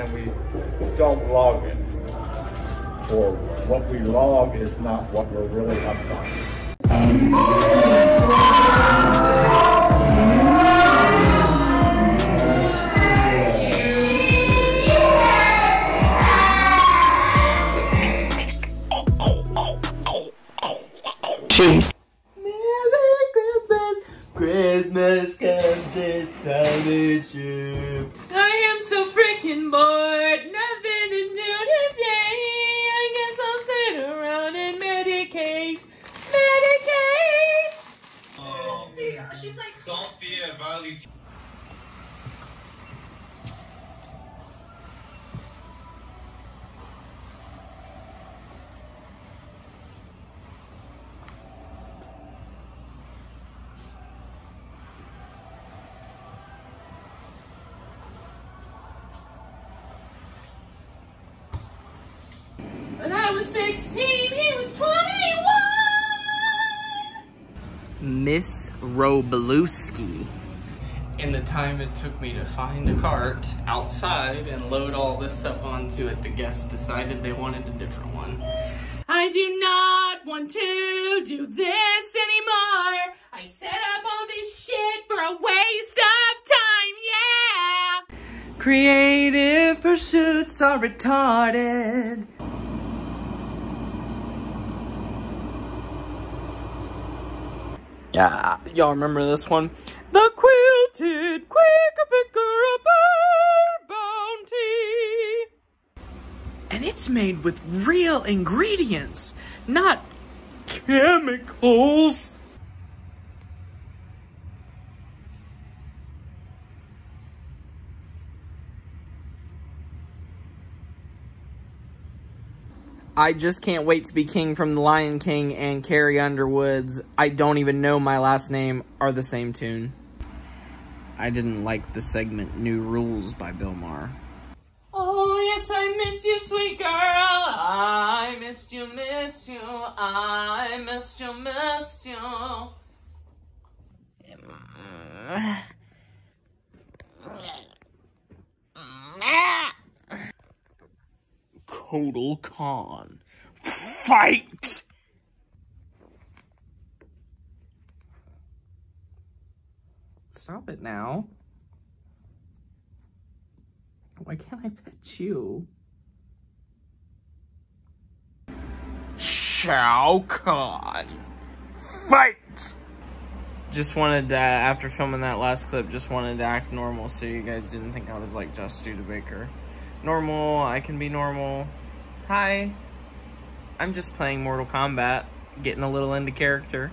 and we don't log it. Or what we log is not what we're really about. Jeez. Merry Christmas, Christmas comes this time it's you. Freaking When I was 16, he was 21! Miss Robluski. In the time it took me to find a cart outside and load all this up onto it, the guests decided they wanted a different one. I do not want to do this anymore. I set up all this shit for a waste of time, yeah! Creative pursuits are retarded. Yeah, y'all remember this one? The quilted quick picker upper bounty. And it's made with real ingredients, not chemicals. I just can't wait to be king from The Lion King and Carrie Underwood's I Don't Even Know My Last Name are the same tune. I didn't like the segment New Rules by Bill Maher. Oh, yes, I missed you, sweet girl. I missed you, missed you. I missed you, missed you. Kotal Kahn. Fight! Stop it now. Why can't I pet you? Shao Kahn. Fight! Just wanted to, after filming that last clip, just wanted to act normal so you guys didn't think I was like Just Studebaker. Normal, I can be normal. Hi. I'm just playing Mortal Kombat, getting a little into character.